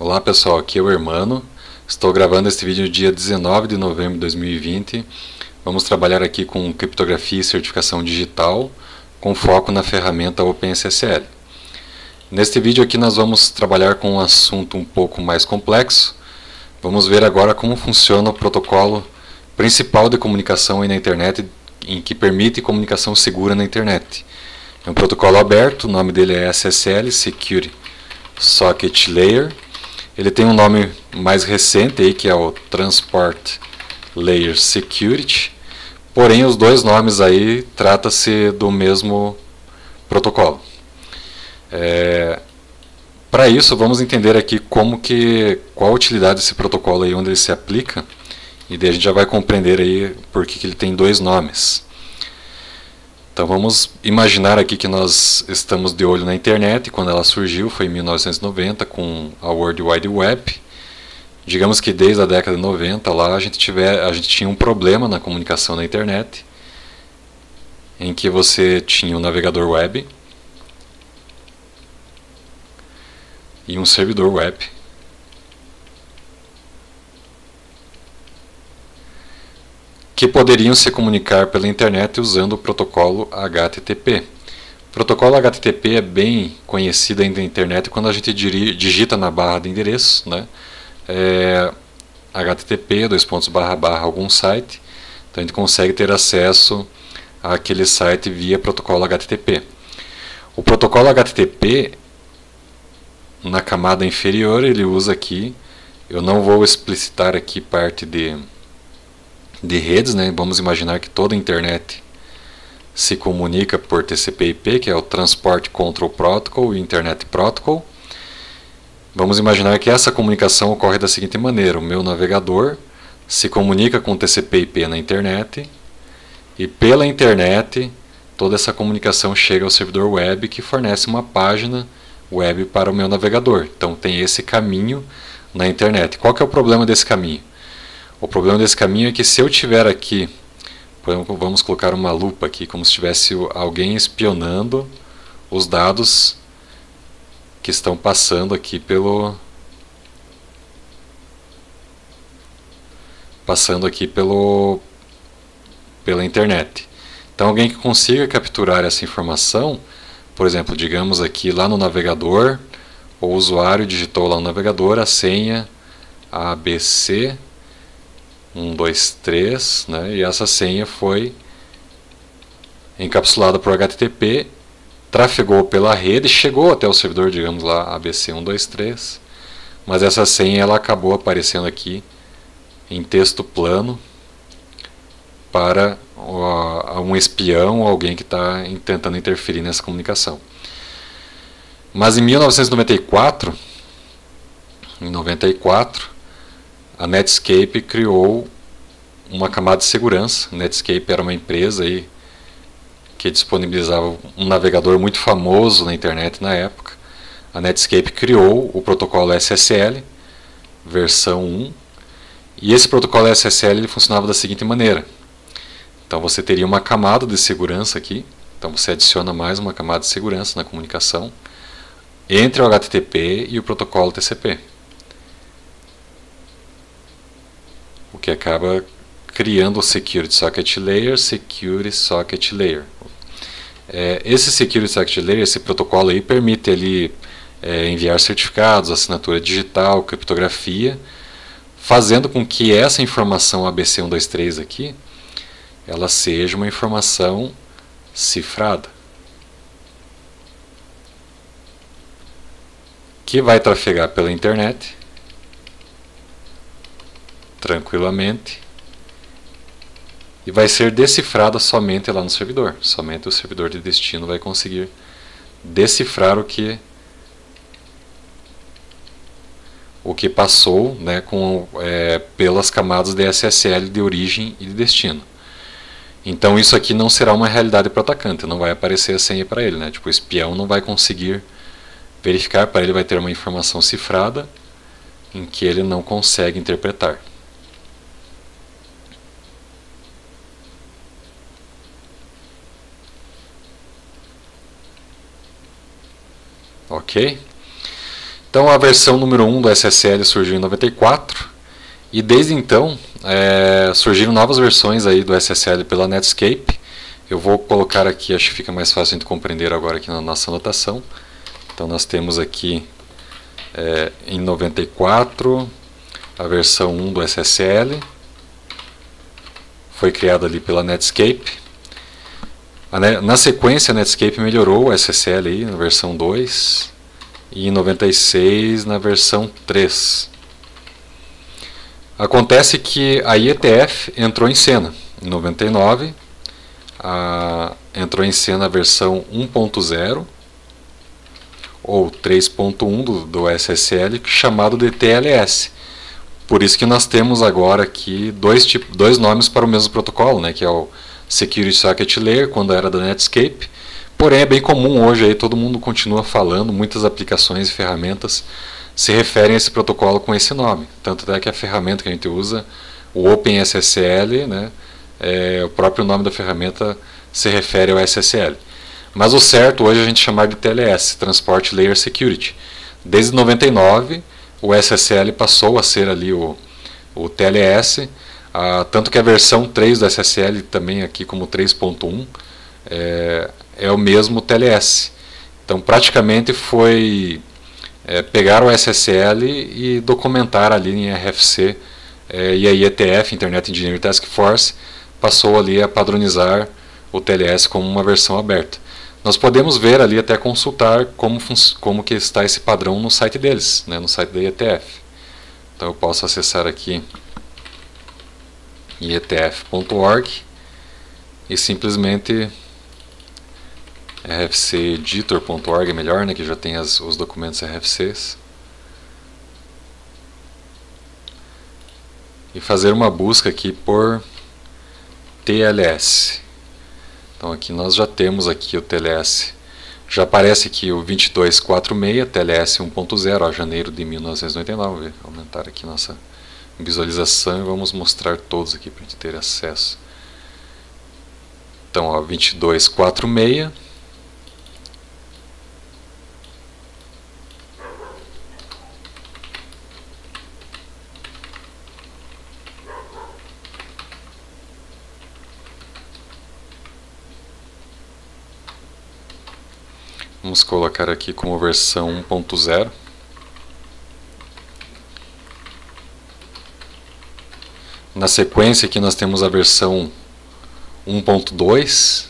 Olá pessoal, aqui é o Hermano. Estou gravando este vídeo no dia 19 de novembro de 2020. Vamos trabalhar aqui com criptografia e certificação digital, com foco na ferramenta OpenSSL. Neste vídeo aqui nós vamos trabalhar com um assunto um pouco mais complexo. Vamos ver agora como funciona o protocolo principal de comunicação na internet, em que permite comunicação segura na internet. É um protocolo aberto, o nome dele é SSL, Security Socket Layer ele tem um nome mais recente aí, que é o Transport Layer Security. Porém, os dois nomes aí trata-se do mesmo protocolo. É, Para isso, vamos entender aqui como que qual a utilidade desse protocolo aí, onde ele se aplica, e daí a gente já vai compreender aí por que, que ele tem dois nomes. Então vamos imaginar aqui que nós estamos de olho na internet, quando ela surgiu foi em 1990 com a World Wide Web. Digamos que desde a década de 90 lá a gente, tiver, a gente tinha um problema na comunicação na internet, em que você tinha um navegador web e um servidor web. Que poderiam se comunicar pela internet usando o protocolo HTTP. O protocolo HTTP é bem conhecido ainda na internet quando a gente digita na barra de endereço, né? É, HTTP, dois pontos barra barra algum site, então a gente consegue ter acesso àquele site via protocolo HTTP. O protocolo HTTP na camada inferior ele usa aqui, eu não vou explicitar aqui parte de de redes, né? Vamos imaginar que toda a internet se comunica por TCP/IP, que é o Transport Control Protocol e Internet Protocol. Vamos imaginar que essa comunicação ocorre da seguinte maneira: o meu navegador se comunica com TCP/IP na internet e pela internet toda essa comunicação chega ao servidor web que fornece uma página web para o meu navegador. Então tem esse caminho na internet. Qual que é o problema desse caminho? O problema desse caminho é que se eu tiver aqui, vamos colocar uma lupa aqui, como se tivesse alguém espionando os dados que estão passando aqui pelo passando aqui pelo pela internet. Então alguém que consiga capturar essa informação, por exemplo, digamos aqui lá no navegador, o usuário digitou lá no navegador a senha ABC 1, 2, 3, né? e essa senha foi encapsulada por HTTP, trafegou pela rede, chegou até o servidor, digamos lá, ABC123, mas essa senha ela acabou aparecendo aqui em texto plano para um espião ou alguém que está tentando interferir nessa comunicação. Mas em 1994, em 94, a Netscape criou uma camada de segurança. Netscape era uma empresa aí que disponibilizava um navegador muito famoso na internet na época. A Netscape criou o protocolo SSL, versão 1, e esse protocolo SSL ele funcionava da seguinte maneira. Então você teria uma camada de segurança aqui, então você adiciona mais uma camada de segurança na comunicação entre o HTTP e o protocolo TCP. O que acaba criando o Security Socket Layer, Security Socket Layer. É, esse Security Socket Layer, esse protocolo aí, permite ele é, enviar certificados, assinatura digital, criptografia, fazendo com que essa informação ABC123 aqui, ela seja uma informação cifrada. Que vai trafegar pela internet tranquilamente e vai ser decifrada somente lá no servidor. Somente o servidor de destino vai conseguir decifrar o que o que passou né, com, é, pelas camadas de SSL de origem e de destino. Então isso aqui não será uma realidade para o atacante, não vai aparecer a senha para ele. Né? Tipo, o espião não vai conseguir verificar, para ele vai ter uma informação cifrada em que ele não consegue interpretar. Ok? Então a versão número 1 do SSL surgiu em 94 e desde então é, surgiram novas versões aí do SSL pela Netscape. Eu vou colocar aqui, acho que fica mais fácil de compreender agora aqui na nossa anotação. Então nós temos aqui é, em 94 a versão 1 do SSL. Foi criada ali pela Netscape. Na sequência, a Netscape melhorou o SSL aí, na versão 2 e em 96 na versão 3. Acontece que a IETF entrou em cena em 99, a, entrou em cena a versão 1.0 ou 3.1 do, do SSL chamado de TLS. Por isso que nós temos agora aqui dois, dois nomes para o mesmo protocolo, né, que é o Security Socket Layer, quando era da Netscape, Porém, é bem comum hoje, aí, todo mundo continua falando, muitas aplicações e ferramentas se referem a esse protocolo com esse nome. Tanto é que a ferramenta que a gente usa, o OpenSSL, né, é, o próprio nome da ferramenta se refere ao SSL. Mas o certo hoje é a gente chamar de TLS, Transport Layer Security. Desde 99, o SSL passou a ser ali o, o TLS, ah, tanto que a versão 3 do SSL, também aqui como 3.1, é, é o mesmo TLS. Então, praticamente foi é, pegar o SSL e documentar ali em RFC é, e a IETF, Internet Engineering Task Force, passou ali a padronizar o TLS como uma versão aberta. Nós podemos ver ali até consultar como, como que está esse padrão no site deles, né, no site da IETF. Então eu posso acessar aqui ietf.org e simplesmente rfceditor.org é melhor, né, que já tem as, os documentos RFCs. E fazer uma busca aqui por TLS. Então aqui nós já temos aqui o TLS. Já aparece aqui o 2246 TLS 1.0, janeiro de 1999. Vou aumentar aqui nossa visualização e vamos mostrar todos aqui para a gente ter acesso. Então, ó, 2246 Vamos colocar aqui como versão 1.0. Na sequência aqui nós temos a versão 1.2.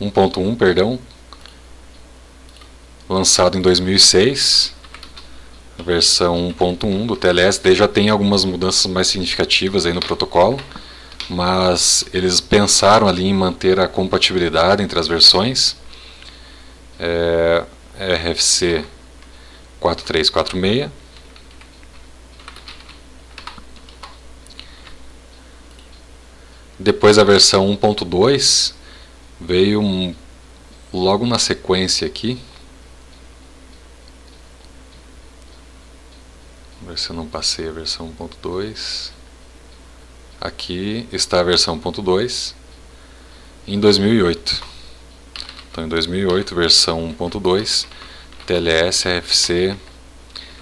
Um perdão, lançado em 2006, a versão 1.1 do TLS, daí já tem algumas mudanças mais significativas aí no protocolo mas eles pensaram ali em manter a compatibilidade entre as versões. É, RFC 4346. Depois a versão 1.2 veio um, logo na sequência aqui. Ver se eu não passei a versão 1.2. Aqui está a versão 1.2 em 2008. Então, em 2008, versão 1.2, TLS RFC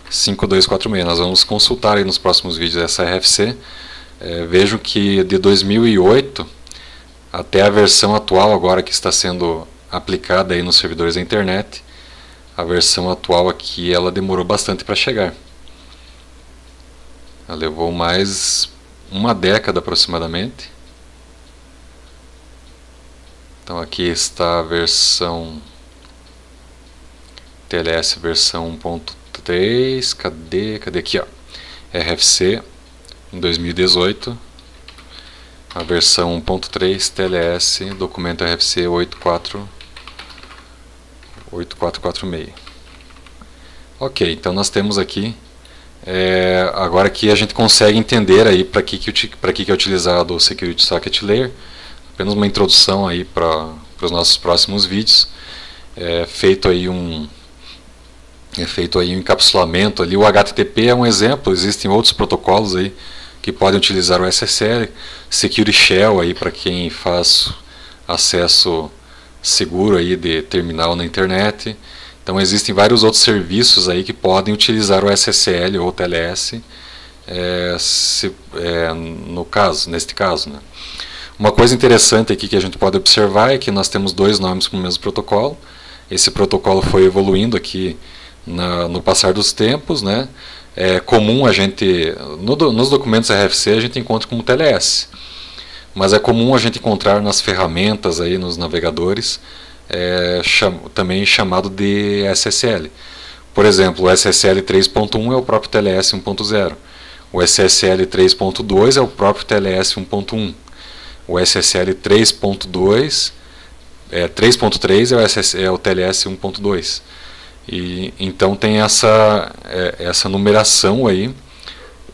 5246. Nós vamos consultar aí nos próximos vídeos essa RFC. É, vejo que de 2008 até a versão atual agora que está sendo aplicada aí nos servidores da internet, a versão atual aqui ela demorou bastante para chegar. Ela levou mais uma década aproximadamente. Então aqui está a versão TLS versão 1.3, cadê, cadê aqui, ó, RFC em 2018, a versão 1.3 TLS, documento RFC 84 8446. Ok, então nós temos aqui é, agora que a gente consegue entender aí para que, que, que, que é utilizado o Security Socket Layer, apenas uma introdução aí para os nossos próximos vídeos. É feito aí um é feito aí um encapsulamento ali. O HTTP é um exemplo, existem outros protocolos aí que podem utilizar o SSL, Security Shell aí para quem faz acesso seguro aí de terminal na internet. Então existem vários outros serviços aí que podem utilizar o SSL ou o TLS é, se, é, no caso, neste caso. Né? Uma coisa interessante aqui que a gente pode observar é que nós temos dois nomes com o mesmo protocolo. Esse protocolo foi evoluindo aqui na, no passar dos tempos, né? É comum a gente, no, nos documentos RFC a gente encontra como TLS, mas é comum a gente encontrar nas ferramentas aí nos navegadores é, cham, também chamado de SSL. Por exemplo, o SSL 3.1 é o próprio TLS 1.0. O SSL 3.2 é o próprio TLS 1.1 o SSL 3.2, é, 3.3 é, o é o TLS 1.2. E então tem essa, é, essa numeração aí,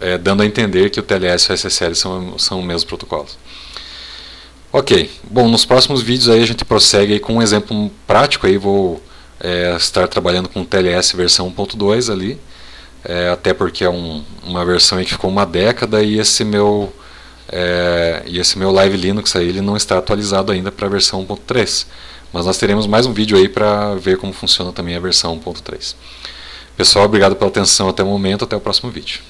é, dando a entender que o TLS e o SSL são, são os mesmos protocolos. Ok, bom, nos próximos vídeos aí a gente prossegue com um exemplo prático aí, vou é, estar trabalhando com o TLS versão 1.2 ali, é, até porque é um, uma versão que ficou uma década e esse meu é, e esse meu Live Linux aí ele não está atualizado ainda para a versão 1.3. Mas nós teremos mais um vídeo aí para ver como funciona também a versão 1.3. Pessoal, obrigado pela atenção até o momento. Até o próximo vídeo.